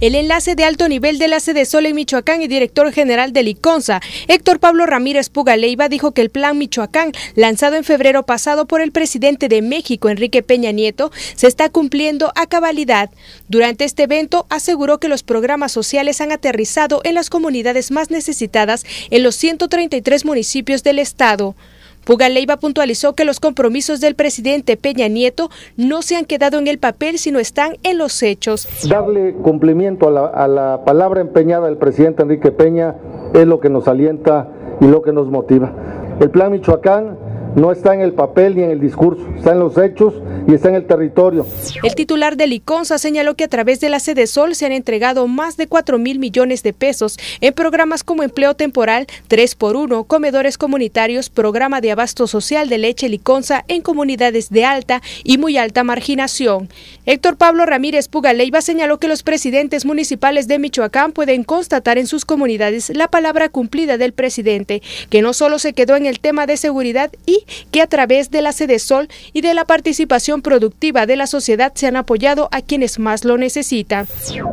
El enlace de alto nivel de la sede Sol en Michoacán y director general del ICONSA, Héctor Pablo Ramírez Pugaleiva, dijo que el plan Michoacán, lanzado en febrero pasado por el presidente de México, Enrique Peña Nieto, se está cumpliendo a cabalidad. Durante este evento aseguró que los programas sociales han aterrizado en las comunidades más necesitadas en los 133 municipios del estado. Pugaleiva puntualizó que los compromisos del presidente Peña Nieto no se han quedado en el papel, sino están en los hechos. Darle cumplimiento a la, a la palabra empeñada del presidente Enrique Peña es lo que nos alienta y lo que nos motiva. El plan Michoacán no está en el papel ni en el discurso, está en los hechos y está en el territorio. El titular del ICONSA señaló que a través de la sede Sol se han entregado más de 4 mil millones de pesos en programas como empleo temporal, 3 por 1 comedores comunitarios, programa de abasto social de leche Liconza en comunidades de alta y muy alta marginación. Héctor Pablo Ramírez Pugaleiva señaló que los presidentes municipales de Michoacán pueden constatar en sus comunidades la palabra cumplida del presidente, que no solo se quedó en el tema de seguridad y que a través de la sede Sol y de la participación productiva de la sociedad se han apoyado a quienes más lo necesitan.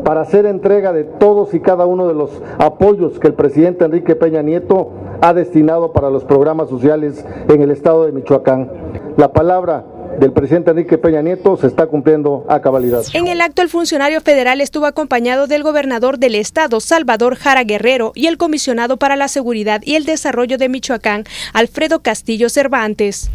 Para hacer entrega de todos y cada uno de los apoyos que el presidente Enrique Peña Nieto ha destinado para los programas sociales en el estado de Michoacán. La palabra del presidente Enrique Peña Nieto se está cumpliendo a cabalidad. En el acto, el funcionario federal estuvo acompañado del gobernador del estado, Salvador Jara Guerrero, y el comisionado para la seguridad y el desarrollo de Michoacán, Alfredo Castillo Cervantes.